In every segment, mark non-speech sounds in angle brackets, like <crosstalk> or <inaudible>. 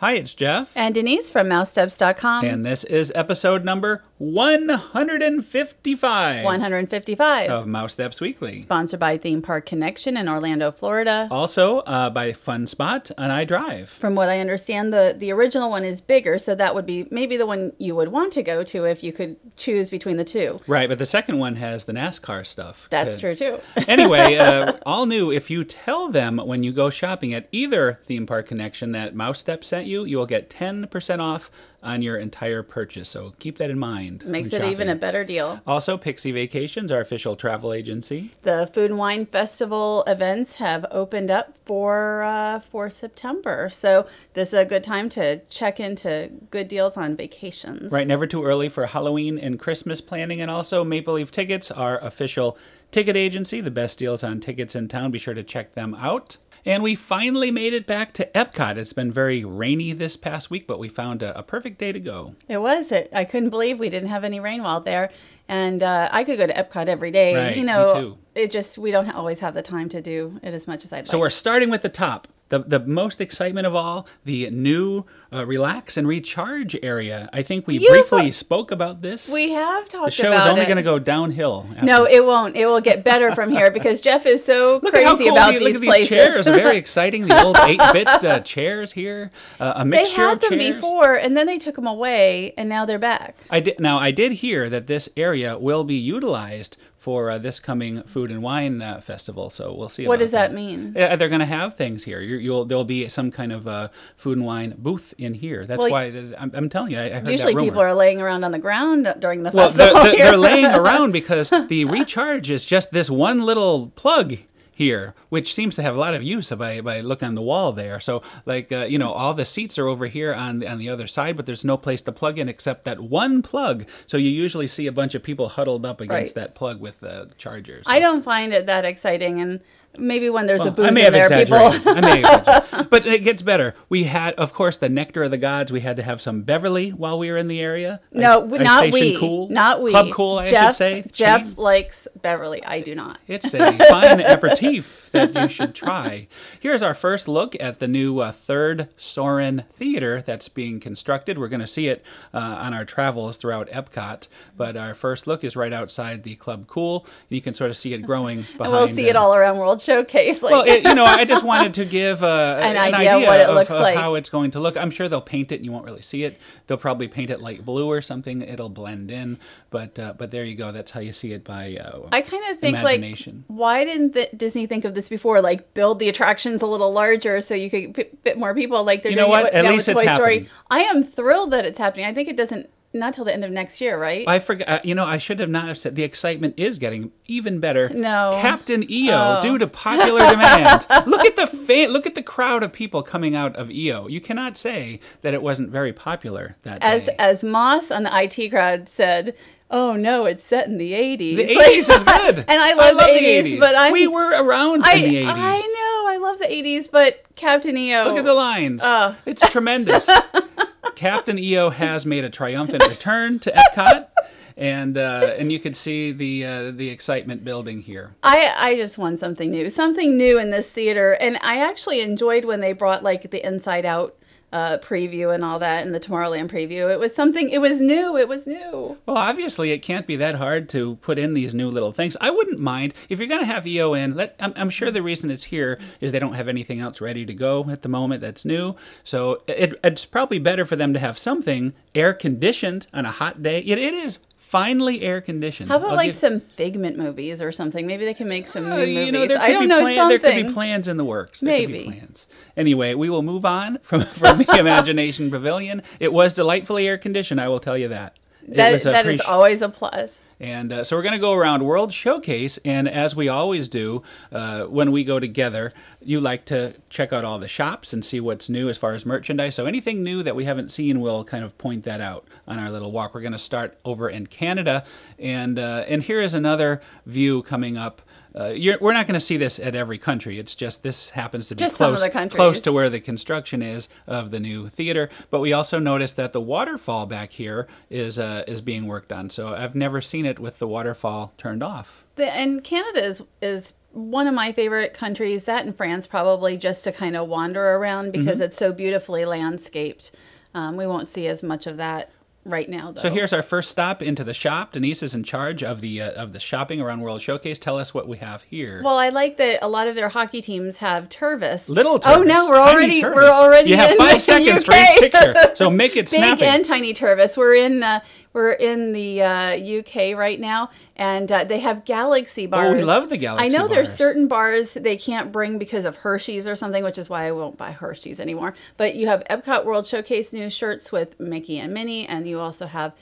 Hi, it's Jeff. And Denise from MouseSteps.com. And this is episode number 155 155. of Mouse Steps Weekly. Sponsored by Theme Park Connection in Orlando, Florida. Also uh, by Fun Spot on iDrive. From what I understand, the, the original one is bigger, so that would be maybe the one you would want to go to if you could choose between the two. Right, but the second one has the NASCAR stuff. That's Uh, true, too. <laughs> anyway, uh, all new. If you tell them when you go shopping at either theme park connection that Mouse Step sent you, you will get 10% off on your entire purchase. So keep that in mind. Makes it even a better deal. Also, Pixie Vacations, our official travel agency. The Food and Wine Festival events have opened up for uh, for September, so this is a good time to check into good deals on vacations. Right, never too early for Halloween and Christmas planning. And also, Maple Leaf Tickets, our official ticket agency, the best deals on tickets in town. Be sure to check them out. And we finally made it back to Epcot. It's been very rainy this past week, but we found a, a perfect day to go. It was. It. I couldn't believe we didn't have any rain while there, and uh, I could go to Epcot every day. Right, you know, it just we don't always have the time to do it as much as I'd So like. we're starting with the top. The, the most excitement of all, the new uh, relax and recharge area. I think we You- briefly spoke about this. we have talked the show is only going to go downhill. after- No, it won't. It will get better from here because Jeff is so Look crazy cool about the- these look at places. these chairs. Very <laughs> exciting. The old 8-bit uh, chairs here. Uh, a they had of them chairs. before, and then they took them away, and now they're back. I did now. I did hear that this area will be utilized for uh, this coming food and wine uh, festival. So we'll see. What does that mean? Yeah, they're going to have things here. You're, you'll there'll be some kind of uh, food and wine booth in here. That's Well, why I'm, I'm telling you. I, I heard Usually that rumor. people are laying around on the ground during the well, festival. they're, they're, here. they're laying around <laughs> because the recharge is just this one little plug here, which seems to have a lot of use by by look on the wall there. So like uh, you know, all the seats are over here on the, on the other side, but there's no place to plug in except that one plug. So you usually see a bunch of people huddled up against Right. that plug with the chargers. I don't find it that exciting, and maybe when there's a booth I may have there, exaggerated. people. I may have. But it gets better. We had, of course, the nectar of the gods. We had to have some Beverly while we were in the area. No, Ice not Station we. Cool. Not we. Club Cool, I Jeff, should say. Jeff Chain. likes Beverly. I do not. It's a fine aperitif that you should try. Here's our first look at the new uh, third Soarin' Theater that's being constructed. We're going to see it uh, on our travels throughout Epcot, but our first look is right outside the Club Cool. And you can sort of see it growing behind. And we'll see it uh, all around World Showcase. Like, Well, it, you know, I just <laughs> wanted to give uh, An an, idea idea, of, of like. how it's going to look. I'm sure they'll paint it, and you won't really see it. They'll probably paint it light blue or something. It'll blend in, but uh, but there you go. That's how you see it by. Uh, I kind of think like, imagination. why didn't the, Disney think of this before? Like, build the attractions a little larger so you could fit, more people. Like they're You know doing what? it At least it's Toy Story. happening. I am thrilled that it's happening. I think it doesn't not till the end of next year, right? I forgot. Uh, you know, I should have not have said. The excitement is getting even better. No. Captain EO, Oh. due to popular demand. <laughs> look at the fa- look at the crowd of people coming out of EO. You cannot say that it wasn't very popular that as day. as Moss on the IT crowd said, "Oh no, it's set in the '80s." the Like- 80s is good, <laughs> and I love, the, 80s, 80s. but I'm we were around I, in the 80s. I know I love the 80s, but Captain EO. Look at the lines. Oh. It's tremendous. <laughs> Captain EO has made a triumphant return to Epcot, and uh, and you can see the uh, the excitement building here. I I just want something new, something new in this theater, and I actually enjoyed when they brought like the Inside Out uh, preview and all that, and the Tomorrowland preview. It was something. It was new. It was new. Well, obviously, it can't be that hard to put in these new little things. I wouldn't mind if you're going to have EO in. Let I'm, I'm sure the reason it's here is they don't have anything else ready to go at the moment that's new. So it, it's probably better for them to have something air conditioned on a hot day. It, it is finely air conditioned. How about I'll like give- some Figment movies or something? Maybe they can make some new Uh, movies. you know, there could I don't know plan- something. There could be plans in the works. There could Maybe. be plans. Anyway, we will move on from, <laughs> from the <laughs> Imagination Pavilion. It was delightfully air conditioned, I will tell you that. That that is always a plus. And uh, so we're going to go around World Showcase, and as we always do uh, when we go together, you like to check out all the shops and see what's new as far as merchandise. So anything new that we haven't seen, we'll kind of point that out on our little walk. We're going to start over in Canada, and uh, and here is another view coming up. Uh, you're, we're not going to see this at every country. It's just this happens to be Just close, close to where the construction is of the new theater. But we also noticed that the waterfall back here is uh, is being worked on. So I've never seen it with the waterfall turned off. The, and Canada is is one of my favorite countries. That in France, probably just to kind of wander around because Mm-hmm. it's so beautifully landscaped. Um, we won't see as much of that right now, though. So here's our first stop into the shop. Denise is in charge of the uh, of the shopping around World Showcase. Tell us what we have here. Well, I like that a lot of their hockey teams have Tervis. Little Tervis. Oh no, we're already Tervis. we're already You have in five the seconds for UK. each picture, so make <laughs> it Big and tiny Tervis. We're in uh, we're in the uh, UK right now, and uh, they have Galaxy bars. Oh, we love the Galaxy I know there's certain bars they can't bring because of Hershey's or something, which is why I won't buy Hershey's anymore. But you have Epcot World Showcase new shirts with Mickey and Minnie, and you also have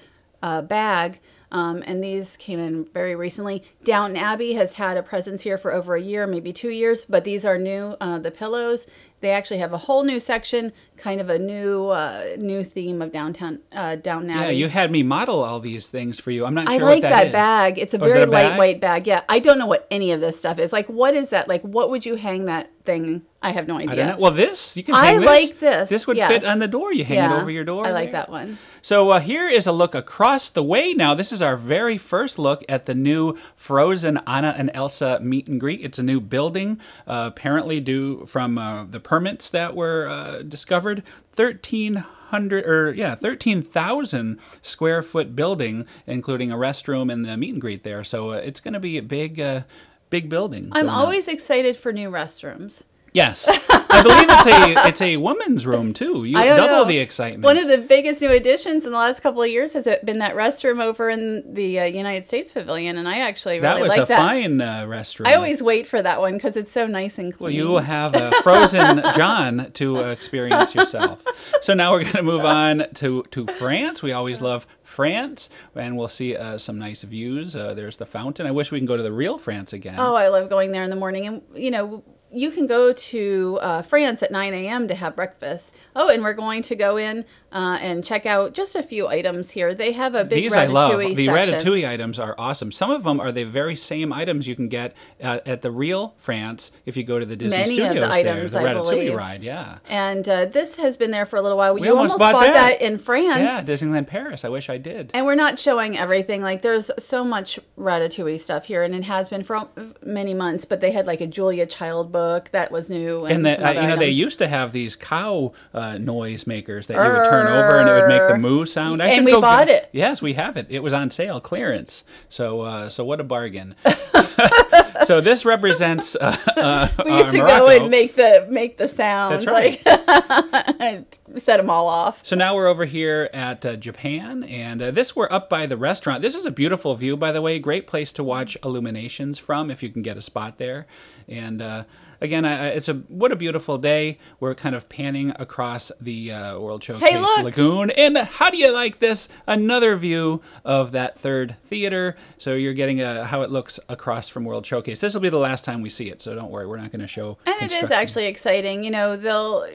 a bag. Um, and these came in very recently. Downton Abbey has had a presence here for over a year, maybe two years, but these are new. Uh, the pillows, they actually have a whole new section, kind of a new uh, new theme of downtown uh, Downton Abbey. yeah, you had me model all these things for you. I'm not I sure like what that, bag. It's a Oh, very a bag? lightweight bag. Yeah, I don't know what any of this stuff is. Like, what is that? Like, what would you hang that thing? I have no idea. I. Well, this you can. I this. like this, This would yes. fit on the door. You hang yeah, it over your door. I like there. that one. So uh, here is a look across the way. Now this is our very first look at the new Frozen Anna and Elsa meet and greet. It's a new building, uh, apparently due from uh, the permits that were uh, discovered. Thirteen hundred or yeah, thirteen thousand square foot building, including a restroom and the meet and greet there. So uh, it's going to be a big, uh, big building. I'm always excited for new restrooms. Yes. I believe it's a it's a women's room too. You <laughs> double know. the excitement. One of the biggest new additions in the last couple of years has been that restroom over in the uh, United States Pavilion, and I actually really that That was like a that. fine uh, restroom. I always wait for that one because it's so nice and clean. Well, you will have a frozen <laughs> John to uh, experience yourself. So now we're going to move on to, to France. We always love France, and we'll see uh, some nice views. Uh, there's the fountain. I wish we can go to the real France again. Oh, I love going there in the morning. And, you know, you can go to uh, France at 9 a.m. to have breakfast. Oh, and we're going to go in uh, and check out just a few items here. They have a big These ratatouille I love. The section. ratatouille items are awesome. Some of them are the very same items you can get uh, at the real France if you go to the Disney Many of the Studios items, there. The I ratatouille believe. ride, yeah. And uh, this has been there for a little while. you almost almost bought bought, that. that. in France. Yeah, Disneyland Paris. I wish I did. And we're not showing everything. Like, there's so much Ratatouille stuff here, and it has been for many months. But they had like a Julia Child book that was new, and, And that uh, you know they used to have these cow uh, noise makers that you would turn over and it would make the moo sound. I And we go bought get- it. Yes, we have it. It was on sale, clearance. So uh, so what a bargain. <laughs> so this represents uh, uh, We used uh, to Morocco. go and make the make the sound. That's right. Like, <laughs> set them all off. So now we're over here at uh, Japan, and uh, this we're up by the restaurant. This is a beautiful view, by the way. Great place to watch illuminations from if you can get a spot there. And uh, again, I, it's a what a beautiful day. We're kind of panning across the uh, World Showcase look! Lagoon. And how do you like this? Another view of that third theater. So you're getting a, how it looks across from World Showcase. This will be the last time we see it, so don't worry. We're not going to show. And it is actually exciting. You know, they'll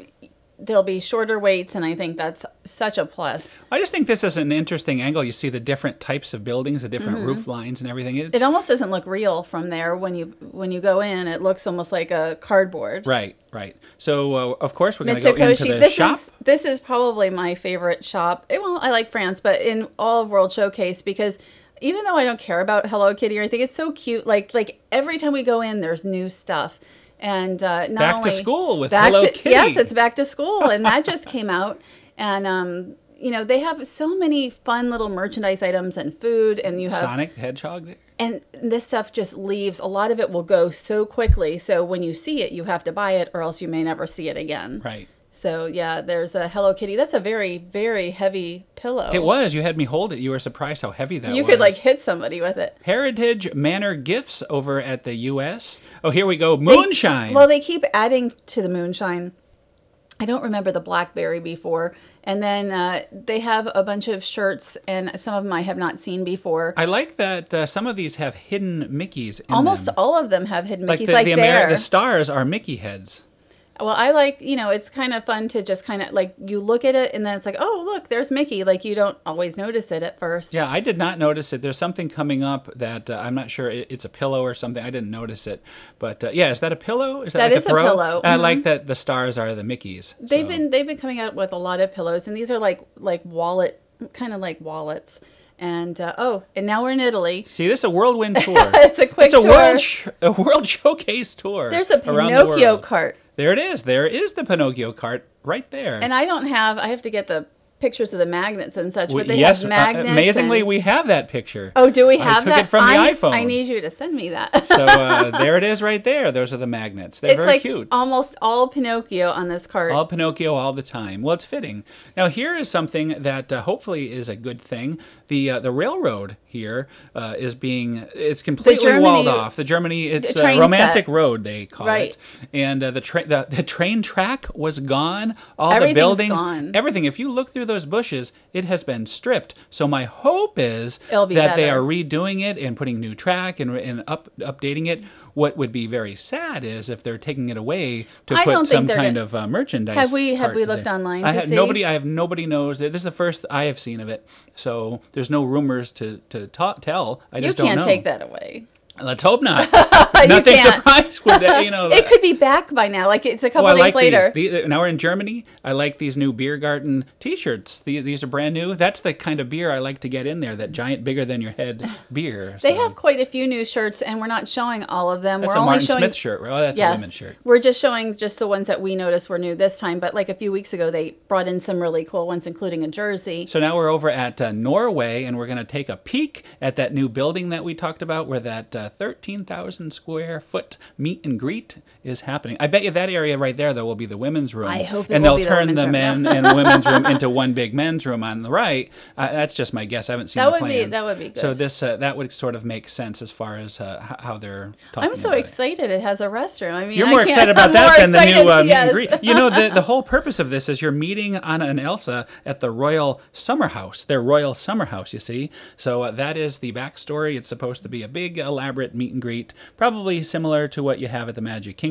there'll be shorter waits, and I think that's such a plus. I just think this is an interesting angle. You see the different types of buildings, the different roof lines, and everything. It's. It almost doesn't look real from there when you when you go in. It looks almost like a cardboard. right, right. So uh, of course we're going to go into the This shop. is this is probably my favorite shop. Eh, Well, I like France, but in all of World Showcase because even though I don't care about Hello Kitty or anything, it's so cute. Like like every time we go in, there's new stuff. And uh, not Back to school with Hello to- Kitty. Yes, it's back to school, and that just came out. And um, you know they have so many fun little merchandise items and food, and you have Sonic Hedgehog. There. and this stuff just leaves a lot of it will go so quickly so when you see it you have to buy it or else you may never see it again Right. So yeah there's a hello kitty that's a very very heavy pillow It was. You had me hold it. You were surprised how heavy that you was. You could like hit somebody with it Heritage Manor Gifts over at the U.S. Oh, here we go. They- Moonshine. well they keep adding to the moonshine i don't remember the blackberry before and then uh, they have a bunch of shirts and some of them i have not seen before I like that uh, some of these have hidden Mickeys. In almost them. all of them have hidden like mickeys the, like, the, there the stars are Mickey heads. Well, I like, you know, it's kind of fun to just kind of like you look at it and then it's like, oh, look, there's Mickey. Like you don't always notice it at first. Yeah, I did not notice it. There's something coming up that uh, I'm not sure it- it's a pillow or something. I didn't notice it, but uh, yeah, is that a pillow? Is that, That like is a throw? pillow, I mhm. like that the stars are the Mickeys. They've so. been they've been coming out with a lot of pillows and these are like like wallet kind of like wallets. And uh, oh, and now we're in Italy. See, this is a whirlwind <laughs> tour. It's a quick it's a tour. world sh- a world <laughs> showcase tour. There's a around the Pinocchio cart. There it is. There is the Pinocchio cart right there. And I don't have. I have to get the pictures of the magnets and such. But they yes, have uh, magnets. amazingly, and- we have that picture. Oh, do we I have took that? it from the I, iPhone. I need you to send me that. so uh, <laughs> there it is right there. Those are the magnets. They're it's very like cute. almost all Pinocchio on this card. All Pinocchio all the time. Well, it's fitting. Now here is something that uh, hopefully is a good thing. The uh, the railroad here uh, is being it's completely Germany- walled off. The Germany it's The a romantic set. road they call Right. it. And uh, the train the, the train track was gone. All the buildings, gone. everything. If you look through those bushes, it has been stripped. So my hope is that they are redoing it and putting new track and, and up updating it. What would be very sad is if they're taking it away to I put some kind gonna- of uh, merchandise. Have we- have we looked online I have see? nobody. I have nobody knows. This is the first I have seen of it. So there's no rumors to to ta- tell. I you just can't take that away. Let's hope not. <laughs> Nothing surprised with that. You know. <laughs> It could be back by now. Like it's a couple Oh, days like later. these. The- now we're in Germany. I like these new Biergarten T-shirts. The- These are brand new. That's the kind of beer I like to get in there. That giant, bigger than your head beer. They So have quite a few new shirts, and we're not showing all of them. That's we're a only Martin showing Smith shirt. Oh, that's a women's shirt. We're just showing just the ones that we noticed were new this time. But like a few weeks ago, they brought in some really cool ones, including a jersey. So now we're over at uh, Norway, and we're going to take a peek at that new building that we talked about, where that uh, 13,000 square foot meet and greet is happening. I bet you that area right there, though, will be the women's room. I hope and they'll the turn the, women's men room, and women's room into one big men's room on the right. Uh, that's just my guess. I haven't seen That the would be- that would be So this uh, that would sort of make sense as far as uh, how they're talking. I'm so about it. excited! It. has a restroom. I mean, You're I more excited about I'm that than the new excited, uh, meet and greet. You know, the, the <laughs> whole purpose of this is you're meeting Anna and Elsa at the Royal Summer House, their Royal Summer House, you see. So uh, that is the backstory. It's supposed to be a big, elaborate meet and greet, probably similar to what you have at the Magic Kingdom,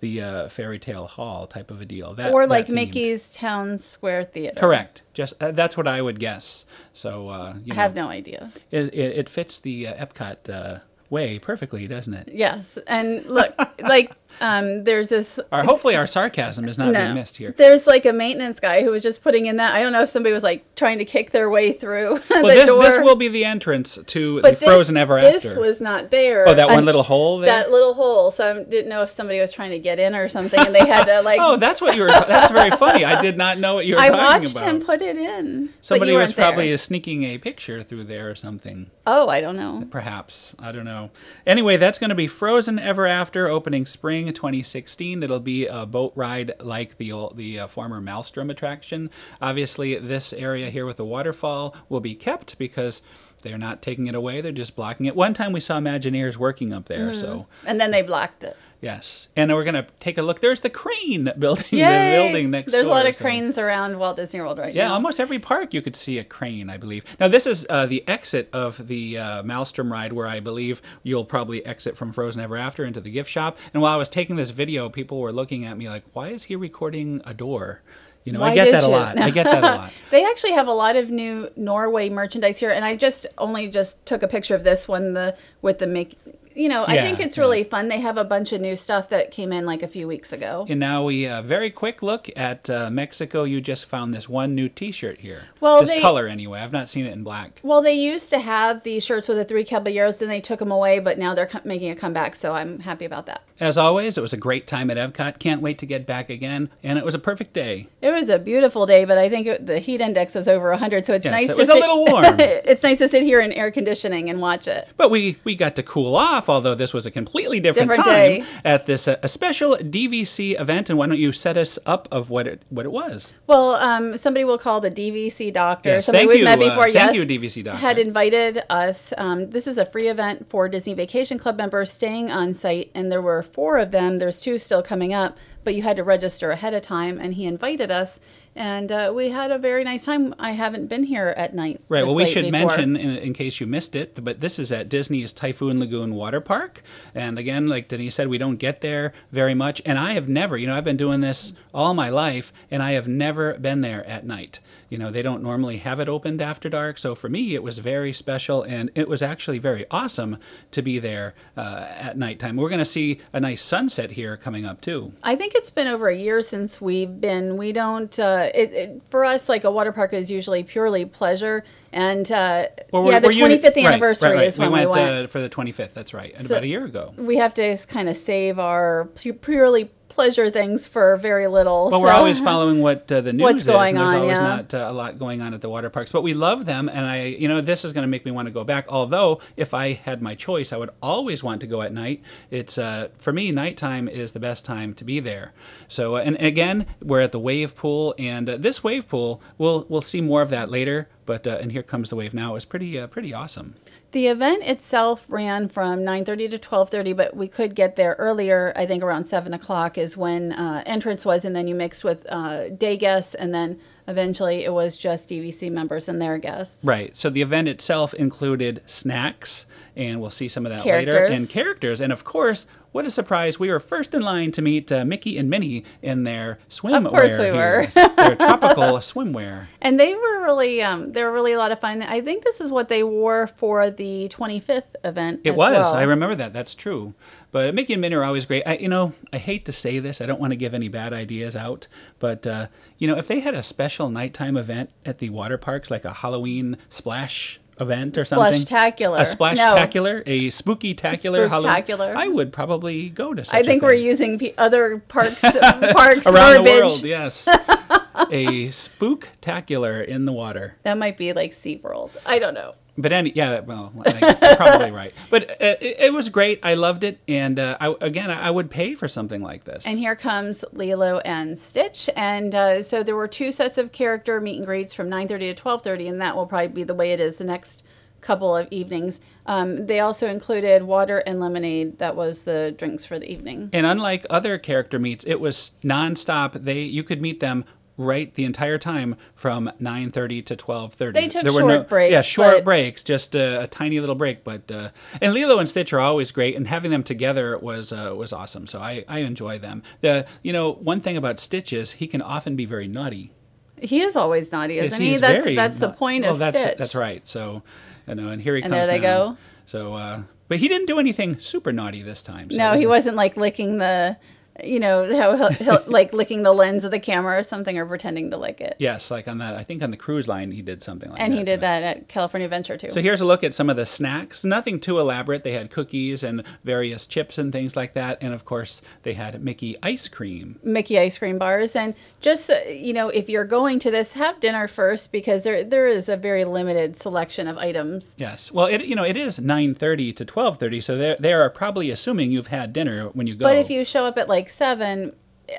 the uh, Fairy Tale Hall type of a deal. That, or like themed. Mickey's Town Square Theater. Correct. Just uh, that's what I would guess. So uh, you I know, have no idea. it, it, it fits the uh, Epcot uh, way perfectly, doesn't it? Yes, and look, like <laughs> um, there's this Or hopefully our sarcasm is not being missed here. There's like a maintenance guy who was just putting in that. I don't know if somebody was like trying to kick their way through <laughs> the Well, this, door. this will be the entrance to but the Frozen this, Ever this was not there. oh, that one And little hole there. that little hole. So I didn't know if somebody was trying to get in or something, and they had to like. <laughs> oh, that's what you were. That's very funny. I did not know what you were I talking watched about. him put it in. Somebody was weren't there. probably sneaking a picture through there or something. Oh, I don't know. Perhaps. I don't know. Anyway, that's going to be Frozen Ever After, opening spring 2016. It'll be a boat ride like the old, the uh, former Maelstrom attraction. Obviously, this area here with the waterfall will be kept because they're not taking it away. They're just blocking it. One time we saw Imagineers working up there, so And then they blocked it. yes. And we're going to take a look. There's the crane <laughs> building, the Yay! building next There's door. a lot of so- cranes around Walt Disney World right yeah, now. almost every park you could see a crane, I believe. Now, this is uh, the exit of the uh, Maelstrom ride, where I believe you'll probably exit from Frozen Ever After into the gift shop. And while I was taking this video, people were looking at me like, "Why is he recording a door?" You know, I Why get did that a you? lot. I <laughs> get that a lot. <laughs> They actually have a lot of new Norway merchandise here, and I just only just took a picture of this one, the with the make. You know, I think it's yeah. really fun. They have a bunch of new stuff that came in like a few weeks ago. And now we uh, very quick look at uh, Mexico. You just found this one new T-shirt here. Well, this they- color anyway. I've not seen it in black. Well, they used to have the shirts with the three caballeros, then they took them away, but now they're making a comeback, so I'm happy about that. As always, it was a great time at Epcot. Can't wait to get back again. And it was a perfect day. It was a beautiful day, but I think it, the heat index was over 100, so it's Yes, nice it to was a sit, little warm. <laughs> it's nice to sit here in air conditioning and watch it. But we, we got to cool off, although this was a completely different, Different time day. at this uh, a special DVC event. And why don't you set us up of what it what it was? Well, um, somebody will call the DVC doctor. Yes, somebody thank we've you, met uh, before. thank yes, you, DVC doctor. Had invited us. Um, this is a free event for Disney Vacation Club members staying on site, and there were four of them. There's two still coming up, but you had to register ahead of time. And he invited us, and uh, we had a very nice time. I haven't been here at night. Right. Well, we should before. mention, in, in case you missed it, but this is at Disney's Typhoon Lagoon Water Park. And again, like Denise said, we don't get there very much. And I have never, you know, I've been doing this all my life, and I have never been there at night. You know, they don't normally have it opened after dark. So for me, it was very special, and it was actually very awesome to be there uh, at nighttime. We're going to see a nice sunset here coming up, too. I think think it's been over a year since we've been. We don't. Uh, it, it for us like a water park is usually purely pleasure, and uh, Well, yeah, the were you- 25th right, anniversary right, right. is when we went. uh, for the 25th. That's right, and about a year ago. we have to kind of save our purely pleasure things for very little. Well, we're always following what uh, the news What's is, going and there's on, always yeah. not uh, a lot going on at the water parks. But we love them, and I, you know, this is going to make me want to go back. Although, if I had my choice, I would always want to go at night. It's uh, for me, nighttime is the best time to be there. So, uh, and, and again, we're at the wave pool, and uh, this wave pool, we'll we'll see more of that later. But uh, and here comes the wave now. It's pretty uh, pretty awesome. The event itself ran from 9:30 to 12:30, but we could get there earlier. I think around seven o'clock is when uh, entrance was, and then you mixed with uh, day guests, and then eventually it was just DVC members and their guests. Right. So the event itself included snacks, and we'll see some of that later, and characters. And of course, what a surprise! We were first in line to meet uh, Mickey and Minnie in their swimwear. Of course we here. were. their <laughs> tropical swimwear. And they were really, um, they were really a lot of fun. I think this is what they wore for the 25th event. It as was. well. I remember that. That's true. But Mickey and Minnie are always great. I, you know, I hate to say this. I don't want to give any bad ideas out. But uh, you know, if they had a special nighttime event at the water parks, like a Halloween splash event or something, Splashtacular. a splash No. tacular, a spooky tacular, Spooktacular. I would probably go to. I think we're using p- other parks, <laughs> parks around the world. Yes, <laughs> a spooktacular in the water. That might be like SeaWorld. I don't know. But any, yeah, well, <laughs> you're probably right. But uh, it, it was great. I loved it, and uh, I, again, I would pay for something like this. And here comes Lilo and Stitch. And uh, so there were two sets of character meet and greets from 9.30 to 12.30, and that will probably be the way it is the next couple of evenings. Um, they also included water and lemonade. That was the drinks for the evening. And unlike other character meets, it was nonstop. They you could meet them right the entire time from 9:30 to 12:30. They took There were short breaks, Yeah, short but- breaks, just a, a tiny little break. But uh, and Lilo and Stitch are always great, and having them together was uh, was awesome. So I I enjoy them. The you know one thing about Stitch is he can often be very naughty. He is always naughty, isn't he? he's That's that's the point well, of that's, Stitch. That's right. So, you know, and here he And comes. there they now. go. So, uh, but he didn't do anything super naughty this time. So no, he wasn't like licking the, you know, how he'll, he'll <laughs> like licking the lens of the camera or something, or pretending to lick it. Yes, like on that. I think on the cruise line he did something like that. And he did that at California Adventure too. So here's a look at some of the snacks. Nothing too elaborate. They had cookies and various chips and things like that. And of course, they had Mickey ice cream. Mickey ice cream bars and just uh, you know if you're going to this have dinner first because there there is a very limited selection of items Yes. Well, it you know it is 9:30 to 12:30, so they they are probably assuming you've had dinner when you go. but if you show up at like 7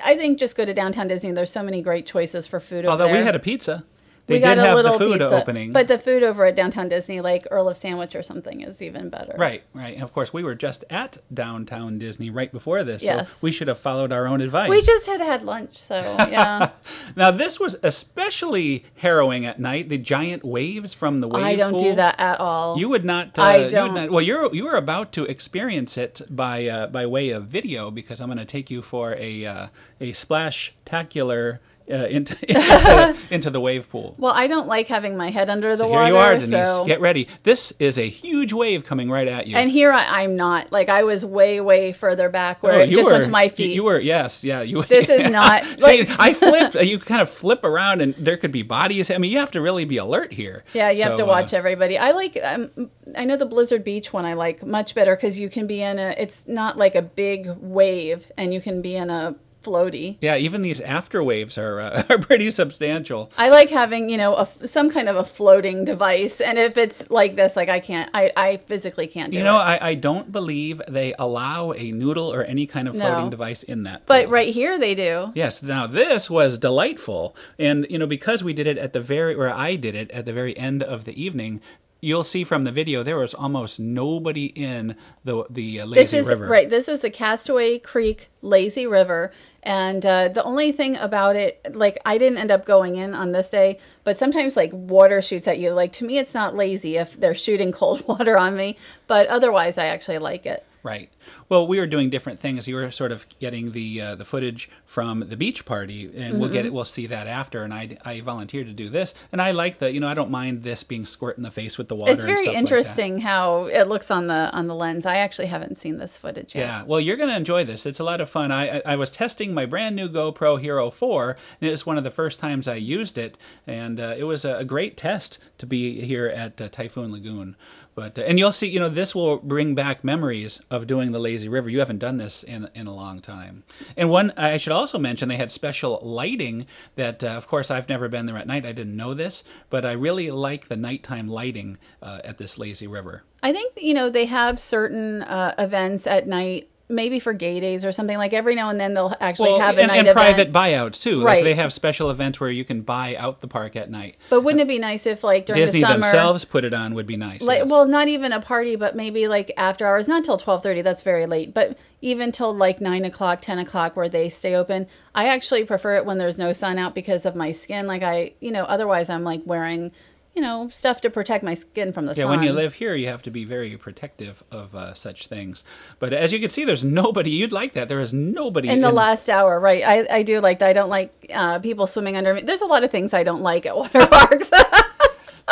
I think just go to downtown Disney. There's so many great choices for food over although we had a pizza, they we got a have little the food pizza, opening. but the food over at downtown Disney like Earl of Sandwich or something is even better Right, right. And of course, we were just at downtown Disney right before this, Yes. so we should have followed our own advice. we just had had lunch so yeah <laughs> now, this was especially harrowing at night. The giant waves from the wave I don't do that at all You would not. Uh, I you don't. not- well, you're you are about to experience it by uh, by way of video because I'm going to take you for a uh, a splash tacular uh, into, <laughs> into into the wave pool. well I don't like having my head under the Here water you are, Denise. so Get ready. This is a huge wave coming right at you. And here I, I'm not. Like I was way, way further back where Oh, it just were, went to my feet. You were yes, yeah. You. This is <laughs> not- <laughs> See, I flipped. You kind of flip around, and there could be bodies. I mean, you have to really be alert here. yeah, you have to watch uh, everybody. I like. Um, I know the Blizzard Beach one. I like much better because you can be in a. It's not like a big wave, and you can be in a floaty. Yeah, even these after waves are uh, <laughs> are pretty substantial. I like having you know a, some kind of a floating device, and if it's like this, like I can't. I, I physically can't do You know, it. I, I don't believe they allow a noodle or any kind of floating No. device in that. But pool. right here they do. Yes, now this was delightful. And, you know, because we did it at the very, or I did it at the very end of the evening, you'll see from the video there was almost nobody in the, the uh, lazy this is river. right this is the castaway creek lazy river and uh, the only thing about it like i didn't end up going in on this day but sometimes like water shoots at you like to me it's not lazy if they're shooting cold <laughs> water on me but otherwise i actually like it Right. Well, we were doing different things. You were sort of getting the uh, the footage from the beach party, and we'll get it. We'll see that after. And I, I volunteered to do this, and I like the you know I don't mind this being squirt in the face with the water. It's and very stuff like interesting how it looks on the on the lens. I actually haven't seen this footage yet. Yeah, well, you're going to enjoy this. It's a lot of fun. I, I I was testing my brand new GoPro Hero 4, and it was one of the first times I used it, and uh, it was a, a great test to be here at uh, Typhoon Lagoon. But uh, and you'll see, you know, this will bring back memories of doing the lazy river. You haven't done this in in a long time. And one, I should also mention, they had special lighting. That, uh, of course, I've never been there at night. I didn't know this, but I really like the nighttime lighting uh, at this lazy river. I think you know they have certain uh, events at night, maybe for gay days or something. Like every now and then they'll actually have a and, night and event. private buyouts too. Like Right. they have special events where you can buy out the park at night. But wouldn't it be nice if like during Disney the summer, themselves put it on would be nice. like yes. well, not even a party, but maybe like after hours, not till twelve thirty. That's very late, but even till like nine o'clock, ten o'clock, where they stay open. I actually prefer it when there's no sun out because of my skin. Like I, you know, otherwise I'm like wearing, you know, stuff to protect my skin from the yeah, sun. Yeah, when you live here, you have to be very protective of uh, such things. But as you can see, there's nobody. You'd like that. There is nobody in the last hour, right? I, I do like that. I don't like uh, people swimming under me. There's a lot of things I don't like at water <laughs> parks,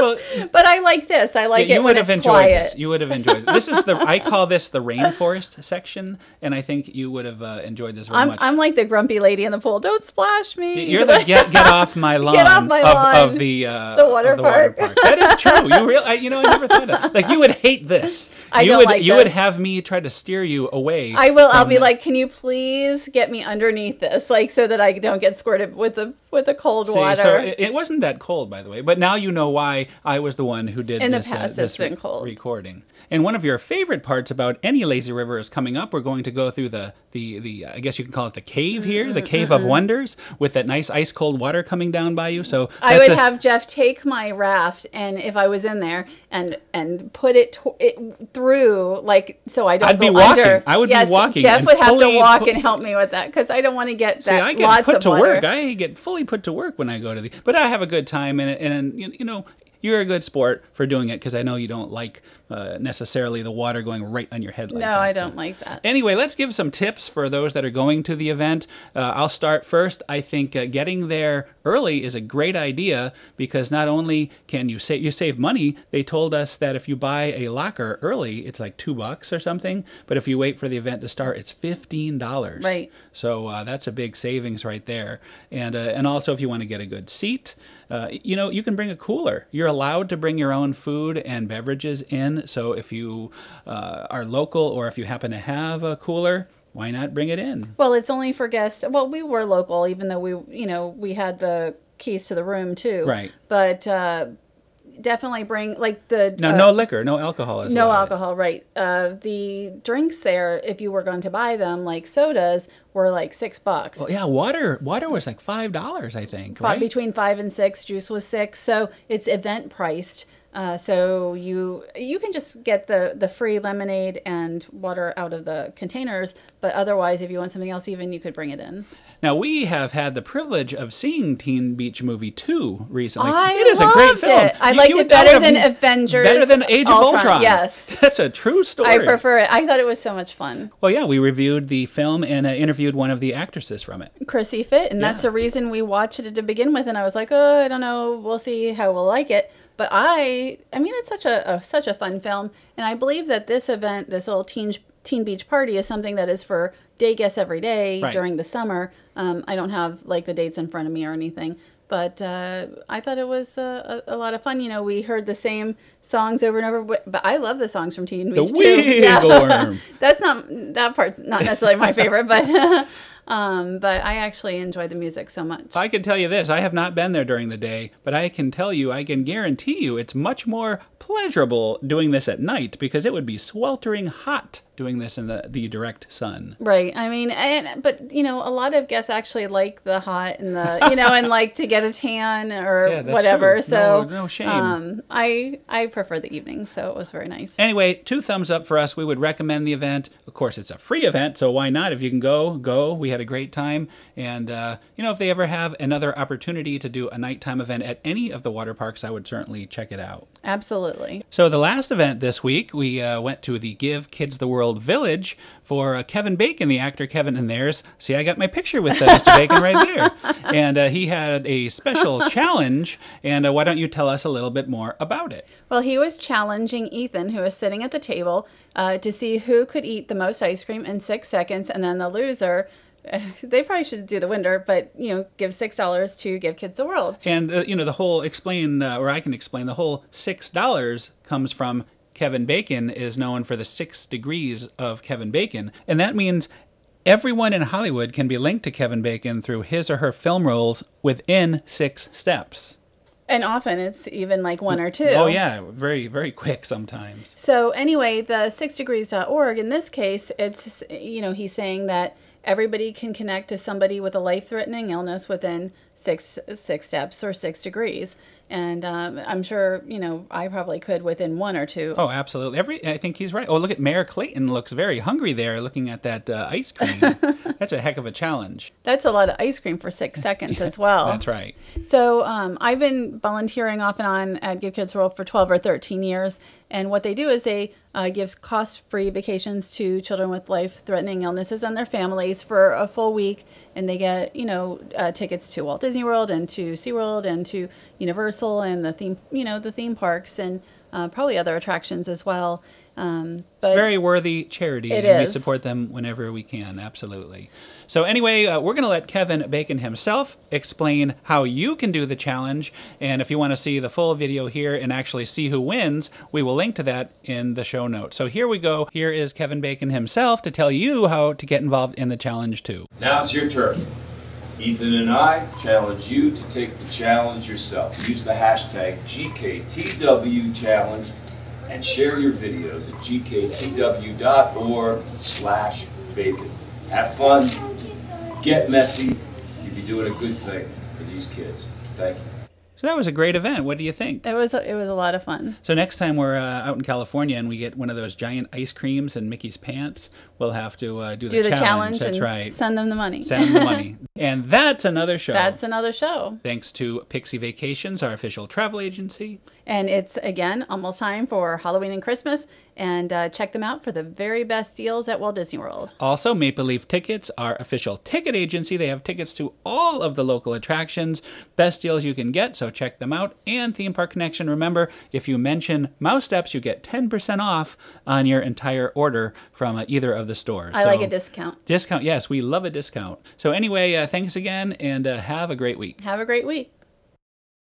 Well, <laughs> but I like this. I like Yeah, it you would have enjoyed quiet. this. You would have enjoyed. This is the I call this the rainforest section, and I think you would have uh, enjoyed this very I'm, much. I'm like the grumpy lady in the pool. Don't splash me. You're the <laughs> get get off my lawn, Get off my of, lawn. of the uh, The water of the water park. park. That is true. You real, I, you know, I never thought of like you would hate this. <laughs> I you don't would like you would have me try to steer you away. I will. I'll be the- like, can you please get me underneath this, like, so that I don't get squirted with the with the cold See, water. so it, it wasn't that cold, by the way. But now you know why I was the one who did In the this, past, uh, it's this cold. recording. And one of your favorite parts about any lazy river is coming up. We're going to go through the the the I guess you can call it the cave here, Mm-hmm, the cave of wonders, with that nice ice cold water coming down by you. So I would a- have Jeff take my raft, and if I was in there, and and put it, to, it through, like so I don't I'd be walking. under. I would be yes, walking Jeff would have to walk put- and help me with that because I don't want to get See, that I get put to water. work. I get fully put to work when I go to the. But I have a good time, and and you know you're a good sport for doing it because I know you don't like uh, necessarily the water going right on your head. Like no, that, I don't like that. Anyway, let's give some tips for those that are going to the event. Uh, I'll start first. I think uh, getting there early is a great idea because not only can you save you save money. They told us that if you buy a locker early, it's like two bucks or something. But if you wait for the event to start, it's fifteen dollars. Right. So uh, that's a big savings right there. And uh, and also if you want to get a good seat. Uh, you know, you can bring a cooler. You're allowed to bring your own food and beverages in. So if you uh, are local or if you happen to have a cooler, why not bring it in? Well, it's only for guests. Well, we were local, even though we, you know, we had the keys to the room too. Right. But uh, definitely bring like the No, uh, no liquor, no alcohol is no allowed. alcohol. Right. Uh, the drinks there, if you were going to buy them, like sodas, were like six bucks. Well, yeah, water. Water was like five dollars, I think. Right? Between five and six, juice was six. So it's event priced. Uh, so you you can just get the the free lemonade and water out of the containers, but otherwise, if you want something else, even you could bring it in. Now we have had the privilege of seeing Teen Beach Movie Two recently. I it is a great loved film. it. I You- liked you it better than Avengers Better than Age of Ultron. Ultron. Yes. <laughs> that's a true story. I prefer it. I thought it was so much fun. Well, yeah, we reviewed the film and uh, interviewed one of the actresses from it. Chrissie Fit, and that's the reason we watched it to begin with. And I was like, oh, I don't know, we'll see how we'll like it. But I, I mean, it's such a, a such a fun film, and I believe that this event, this little teen teen beach party, is something that is for day guests every day Right. during the summer. Um, I don't have like the dates in front of me or anything, but uh, I thought it was uh, a, a lot of fun. You know, we heard the same songs over and over, but I love the songs from Teen The Beach too. <laughs> Yeah. That's not that part's not necessarily my favorite, but <laughs> um, but I actually enjoy the music so much. I can tell you this: I have not been there during the day, but I can tell you, I can guarantee you, it's much more pleasurable doing this at night because it would be sweltering hot doing this in the, the direct sun. Right. I mean, and but you know, a lot of guests actually like the hot and the you know, and like to get a tan or <laughs> Yeah, whatever. true. So No- no shame. Um, I I prefer the evening, so it was very nice. Anyway, two thumbs up for us. We would recommend the event. Of course, it's a free event, so why not? If you can go, go. We had had a great time. And, uh, you know, if they ever have another opportunity to do a nighttime event at any of the water parks, I would certainly check it out. Absolutely. So, the last event this week, we uh, went to the Give Kids the World Village for uh, Kevin Bacon, the actor Kevin. And theirs. see, I got my picture with uh, <laughs> Mr. Bacon right there. And uh, he had a special challenge. And uh, why don't you tell us a little bit more about it? Well, he was challenging Ethan, who was sitting at the table, uh, to see who could eat the most ice cream in six seconds. And then the loser <laughs> they probably should do the winter, but you know, give six dollars to give kids the world. And uh, you know, the whole explain, uh, or I can explain, the whole six dollars comes from Kevin Bacon is known for the six degrees of Kevin Bacon, and that means everyone in Hollywood can be linked to Kevin Bacon through his or her film roles within six steps. And often it's even like one or two. Oh yeah, very very quick sometimes. So anyway, the sixdegrees.org in this case, it's you know he's saying that everybody can connect to somebody with a life-threatening illness within six six steps or six degrees and um, i'm sure you know i probably could within one or two. Oh, absolutely. Every i think he's right. Oh look at mayor clayton looks very hungry there looking at that uh, ice cream. <laughs> That's a heck of a challenge. That's a lot of ice cream for six <laughs> seconds as well. that's right. So um, i've been volunteering off and on at give kids world for 12 or 13 years. And what they do is they uh, gives cost-free vacations to children with life-threatening illnesses and their families for a full week, and they get you know uh, tickets to Walt Disney World and to SeaWorld and to Universal and the theme you know the theme parks and uh, probably other attractions as well. Um, but it's very worthy charity, and is. we support them whenever we can. Absolutely. So anyway, uh, we're going to let Kevin Bacon himself explain how you can do the challenge, and if you want to see the full video here and actually see who wins, we will link to that in the show notes. So here we go. Here is Kevin Bacon himself to tell you how to get involved in the challenge too. Now it's your turn. Ethan and I challenge you to take the challenge yourself. Use the hashtag GKTWChallenge and share your videos at gktw.org slash bacon. Have fun, get messy, you'll be doing a good thing for these kids. Thank you. So that was a great event. What do you think? It was a, it was a lot of fun. So next time we're uh, out in California and we get one of those giant ice creams and Mickey's pants, we'll have to uh, do, do the, the challenge. challenge. That's right. Send them the money. Send them the money. <laughs> and that's another show. That's another show. Thanks to Pixie Vacations, our official travel agency. And it's again almost time for Halloween and Christmas, and uh, check them out for the very best deals at Walt Disney World. Also, Maple Leaf Tickets, our official ticket agency. They have tickets to all of the local attractions, best deals you can get, so check them out. And Theme Park Connection, remember, if you mention Mouse Steps, you get 10% off on your entire order from uh, either of the stores. I so, like a discount. Discount, yes, we love a discount. So, anyway, uh, thanks again, and uh, have a great week. Have a great week.